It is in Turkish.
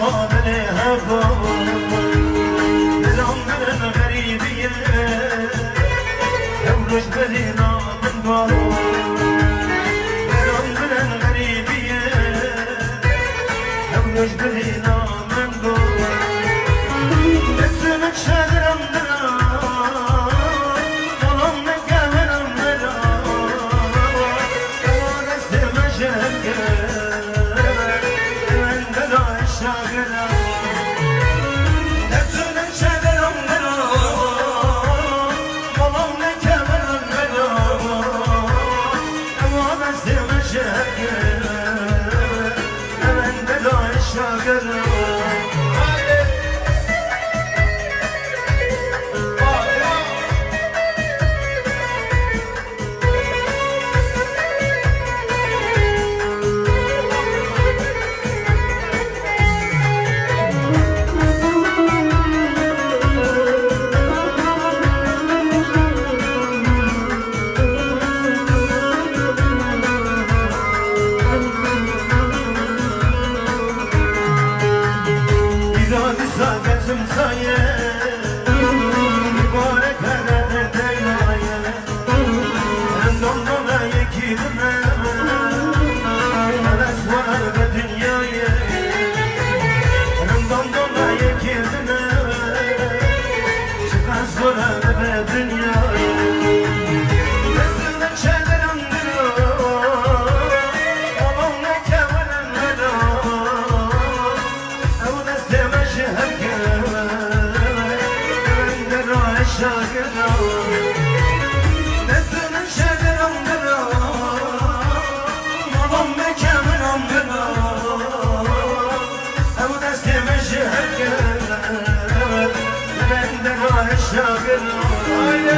قابل هوا دلم من غریبیه. دورش بری نامن بارو دلم من غریبیه. دورش بری Sagrada. gözüm sayem şagına Nesinin şedir amgına Malum mekemin amgına Ev destime şehir gelen Ben de gayet şagına